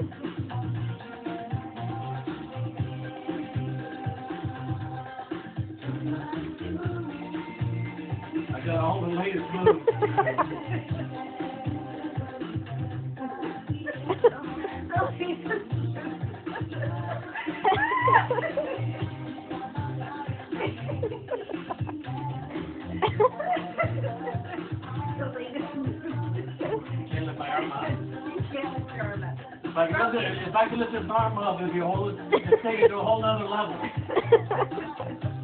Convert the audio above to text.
I got all the latest moves. If I could lift, if I could lift this arm up, it'd be a whole, it'd take it to a whole nother level.